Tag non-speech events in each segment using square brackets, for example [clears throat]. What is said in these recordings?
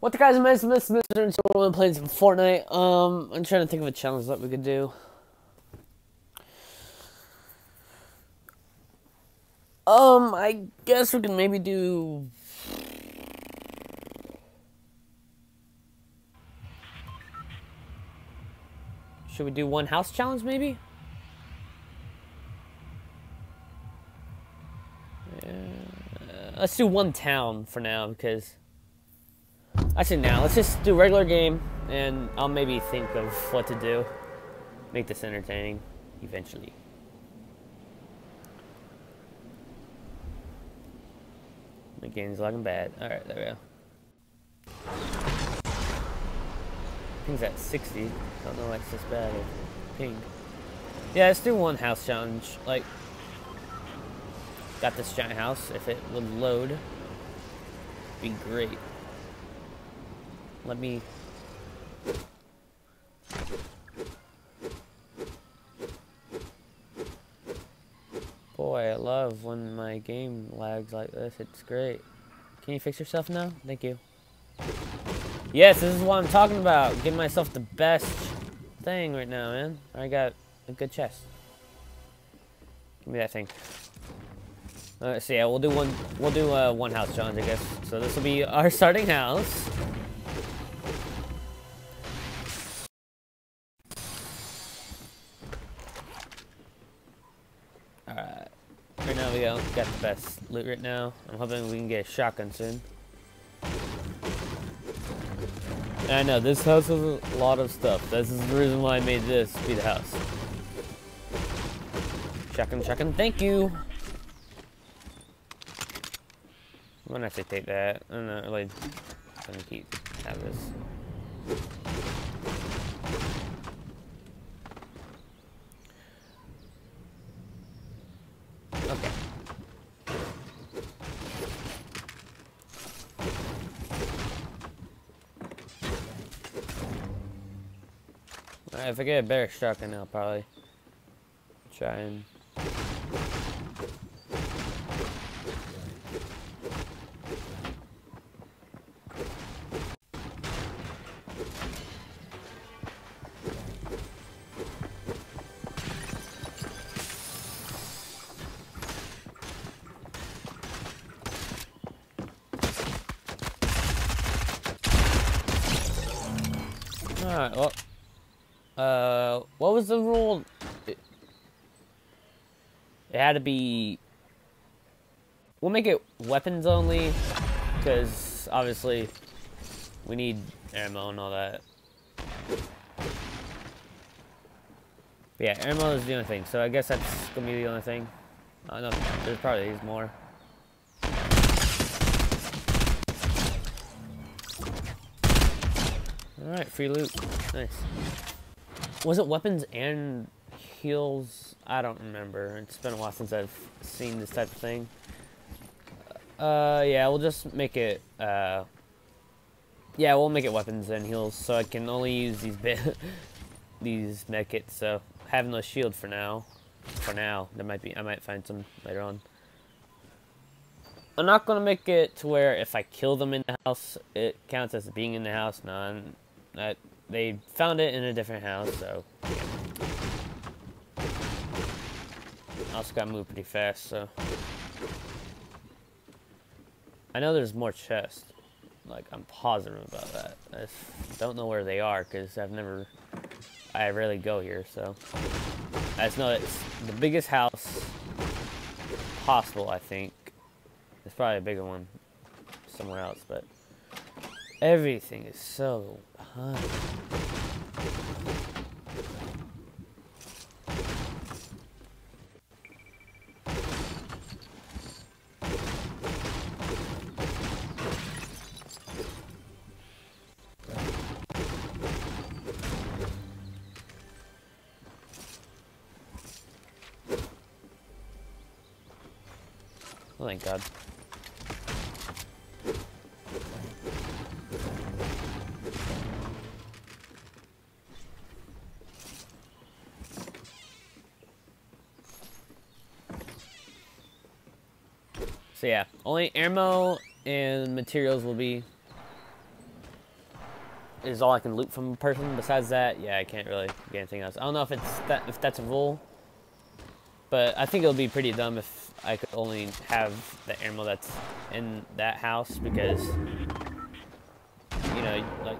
What the guys, Miss Miss Mr. We're playing some Fortnite. Um, I'm trying to think of a challenge that we could do. Um, I guess we can maybe do. Should we do one house challenge maybe? Yeah. Let's do one town for now because. Actually, now let's just do regular game, and I'll maybe think of what to do. Make this entertaining, eventually. My game's lagging bad. Alright, there we go. Ping's at 60. I don't know why it's this bad ping. Yeah, let's do one house challenge. Like, got this giant house. If it would load, be great. Let me... Boy, I love when my game lags like this. It's great. Can you fix yourself now? Thank you. Yes, this is what I'm talking about. Giving myself the best thing right now, man. I got a good chest. Give me that thing. Let's see. Yeah, we'll do one. We'll do uh, one house challenge, I guess. So this will be our starting house. Best loot right now. I'm hoping we can get a shotgun soon. I know, this house has a lot of stuff. This is the reason why I made this be the house. Shotgun, shotgun, thank you! I'm gonna actually take that. I'm not really gonna keep have this. Okay. Alright, if I get a better shotgun, I'll probably try and Alright, well. Uh, what was the rule? It, it had to be. We'll make it weapons only, because obviously we need ammo and all that. But yeah, ammo is the only thing, so I guess that's gonna be the only thing. I know there's probably these more. Alright, free loot. Nice. Was it weapons and heals? I don't remember. It's been a while since I've seen this type of thing. Uh, yeah, we'll just make it, uh... Yeah, we'll make it weapons and heals, so I can only use these bit [laughs] these medkits, so having no shield for now. For now. There might be I might find some later on. I'm not gonna make it to where if I kill them in the house, it counts as being in the house. No, that they found it in a different house, so. Also got to move pretty fast, so I know there's more chests. Like I'm positive about that. I don't know where they are because I've never, I rarely go here. So I just know it's the biggest house possible. I think it's probably a bigger one somewhere else, but everything is so high. So yeah, only ammo and materials will be is all I can loot from a person. Besides that, yeah, I can't really get anything else. I don't know if it's that if that's a rule, but I think it'll be pretty dumb if I could only have the ammo that's in that house because you know, like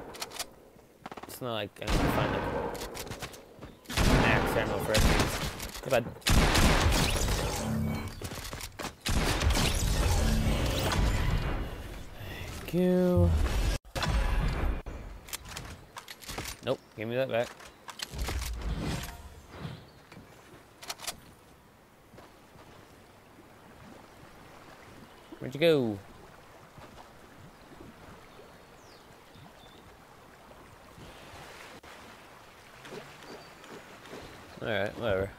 it's not like I'm gonna find like max ammo for everything. Goodbye. You. Nope, give me that back. Where'd you go? Alright, whatever.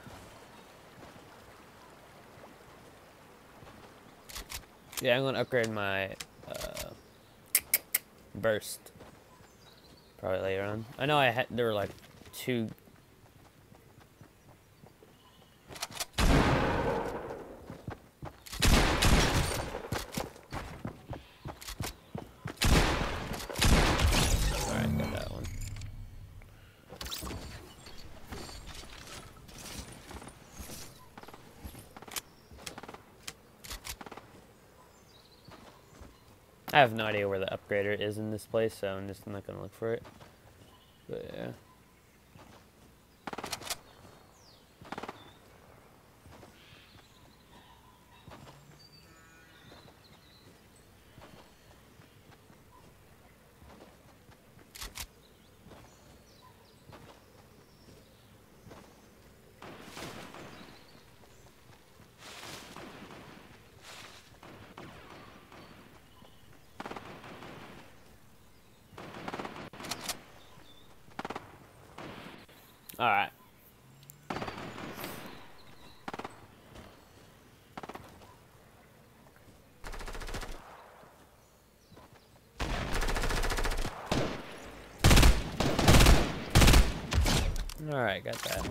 Yeah, I'm gonna upgrade my burst probably later on. I know I had there were like two Alright, got that one. I have no idea where the upgrader is in this place, so I'm just not gonna look for it. But yeah. Alright. Alright, got that.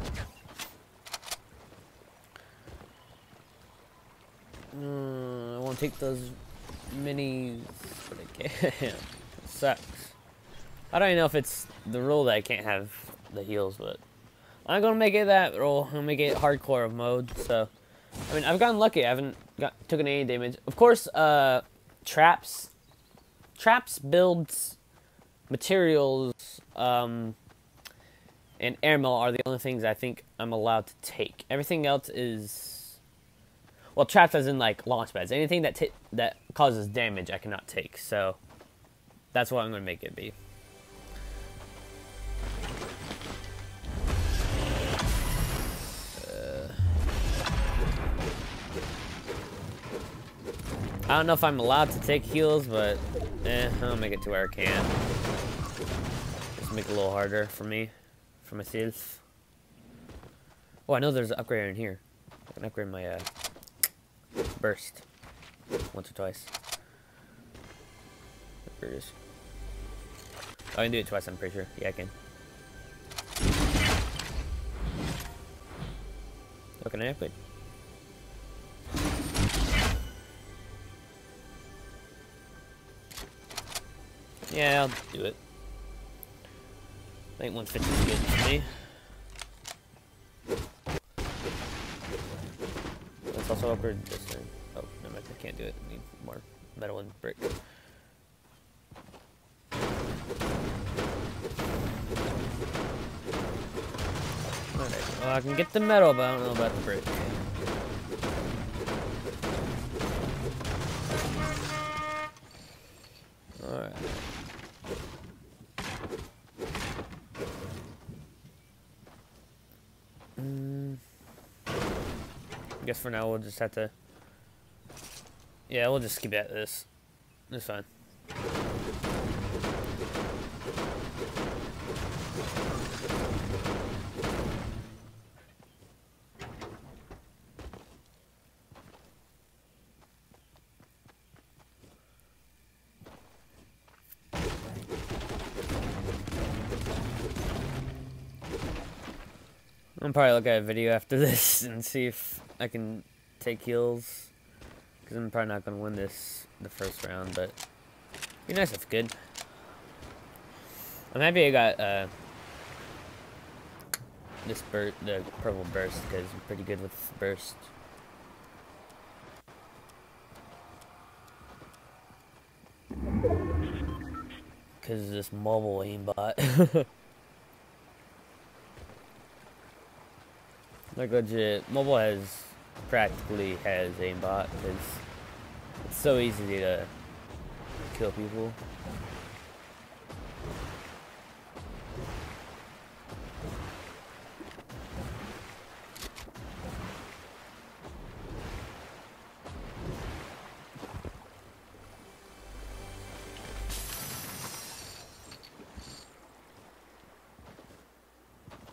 Uh, I won't take those minis, but I can. [laughs] sucks. I don't even know if it's the rule that I can't have the heals, but I'm gonna make it that rule. I'm gonna make it hardcore mode. So, I mean, I've gotten lucky. I haven't got taken any damage. Of course, uh, traps, traps builds, materials, um, and airmail are the only things I think I'm allowed to take. Everything else is, well, traps as in like launch pads. Anything that that causes damage, I cannot take. So, that's what I'm gonna make it be. I don't know if I'm allowed to take heals, but eh, I'll make it to where I can. Just make it a little harder for me, for myself. Oh, I know there's an upgrade in here. I can upgrade my uh, burst once or twice. There it is. Oh, I can do it twice, I'm pretty sure. Yeah, I can. What can I upgrade? Yeah, I'll do it. I think 150 is good for me. Let's also upgrade this thing. Oh, no, I can't do it. I need more metal and brick. Alright, well I can get the metal, but I don't know about the brick. Guess for now we'll just have to... Yeah, we'll just keep at this. It's fine. I'm probably look at a video after [laughs] this and see if I can take heals. Because I'm probably not going to win this the first round, but be nice if good. I'm happy I got uh, this burst, the purple burst, because I'm pretty good with burst. Because this mobile aimbot. [laughs] like legit, mobile has practically has aimbot because it's so easy to kill people.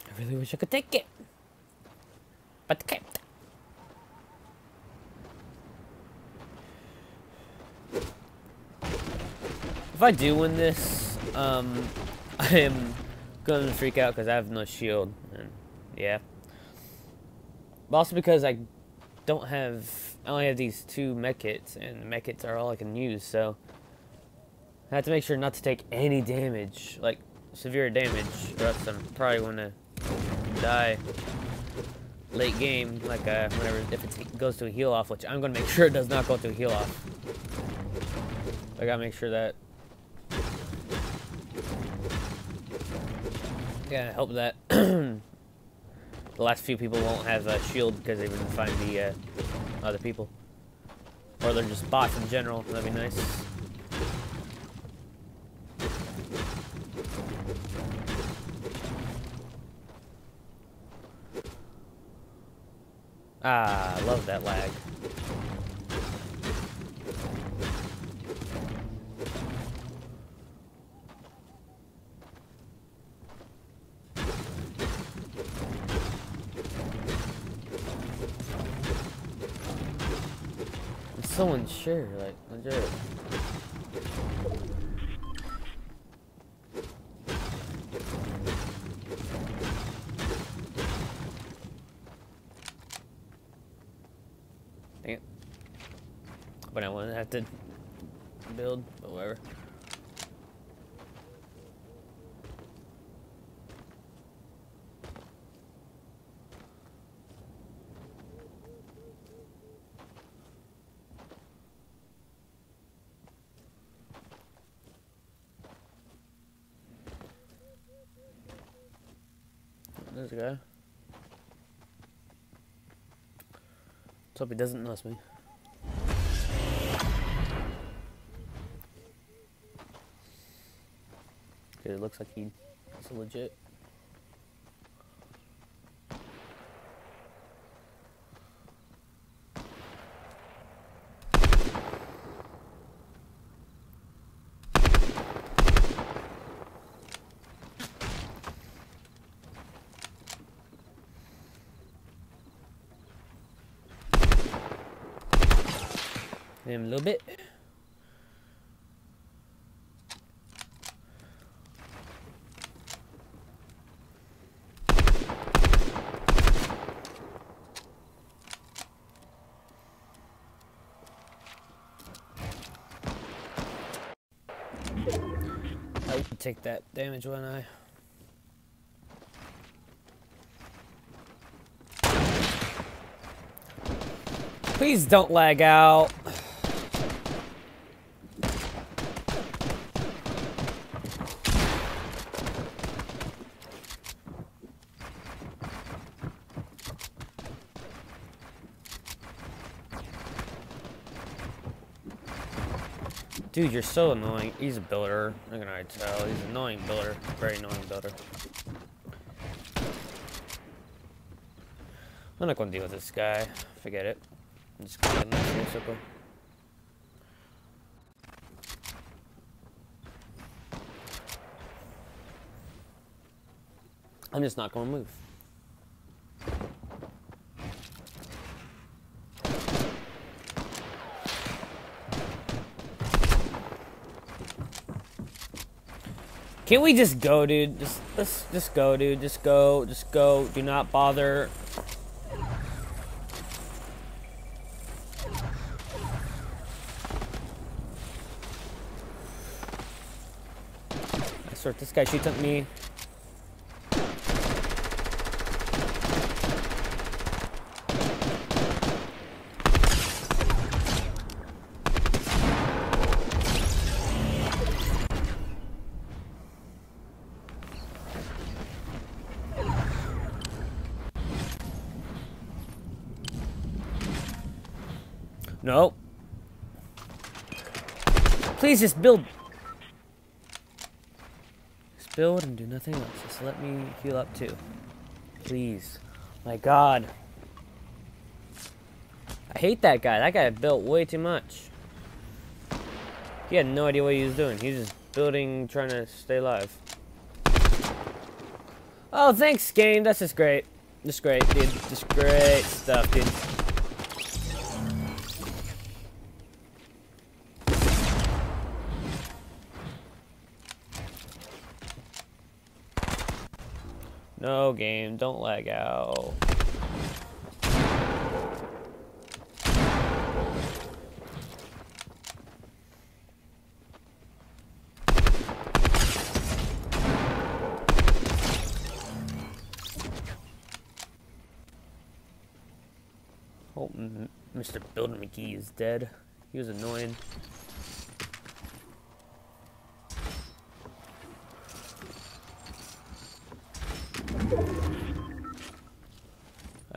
I really wish I could take it. But can't. If I do win this, um, [laughs] I am going to freak out because I have no shield. And yeah. But also because I don't have, I only have these two medkits, and the medkits are all I can use, so I have to make sure not to take any damage, like severe damage, or else I'm probably to die late game, like uh, whenever, if it goes to a heal off, which I'm going to make sure it does not go to a heal off. I gotta make sure that Yeah, hope that [clears throat] the last few people won't have a shield because they wouldn't find the uh, other people. Or they're just bots in general. That'd be nice. Ah, love that lag. So unsure, like, legit. Dang it. But I want to have to build, but whatever. There's a guy. Let's hope he doesn't notice me. It looks like he's legit. Him a little bit. I would take that damage when I Please don't lag out. Dude, you're so annoying. He's a builder. I'm gonna tell. He's an annoying builder. Very annoying builder. I'm not gonna deal with this guy. Forget it. I'm just gonna get nice circle. I'm just not gonna move. Can't we just go, dude? Just let's just go, dude. Just go. Just go. Do not bother. I swear, this guy shoots at me. No. Please just build. Just build and do nothing else. Just let me heal up too. Please. My god. I hate that guy. That guy built way too much. He had no idea what he was doing. He was just building, trying to stay alive. Oh, thanks, game. That's just great. Just great, dude. Just great stuff, dude. Don't lag out. Oh, Mr. Builder McGee is dead. He was annoying.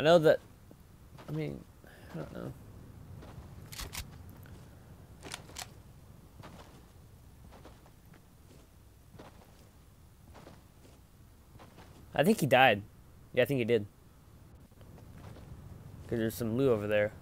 I know that, I mean, I don't know. I think he died. Yeah, I think he did. Because there's some loot over there.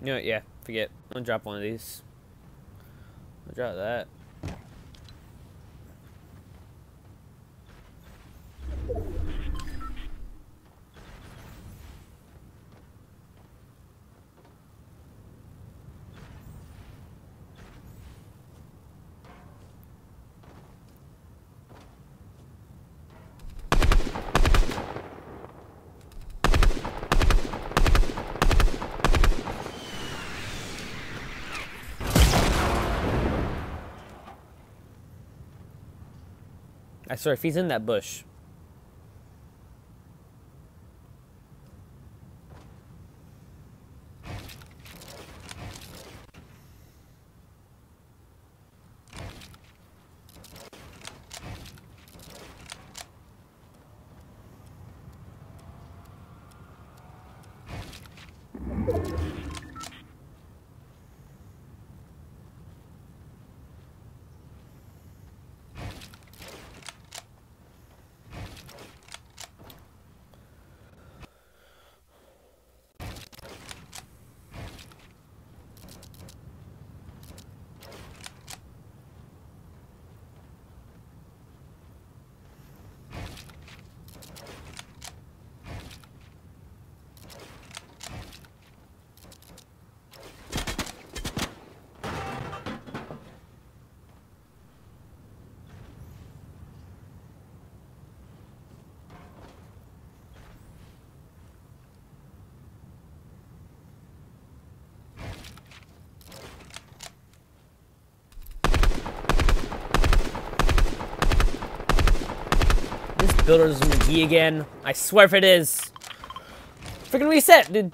You know yeah, forget. I'm gonna drop one of these. I'll drop that. Swear, if he's in that bush. Builders McGee again. I swear if it is. Freaking reset, dude.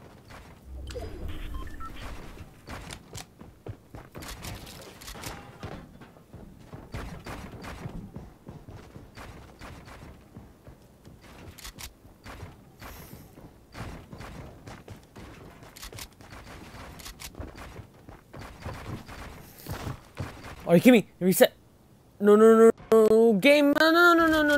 Are you kidding me? Reset. No, no, no, no. Game.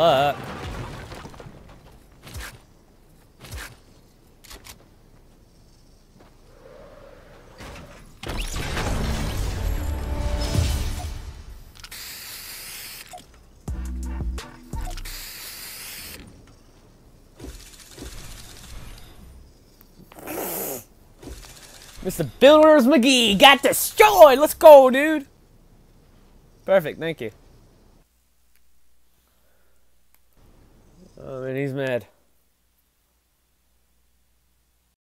Luck. Mr. Builders McGee got destroyed! Let's go, dude! Perfect, thank you.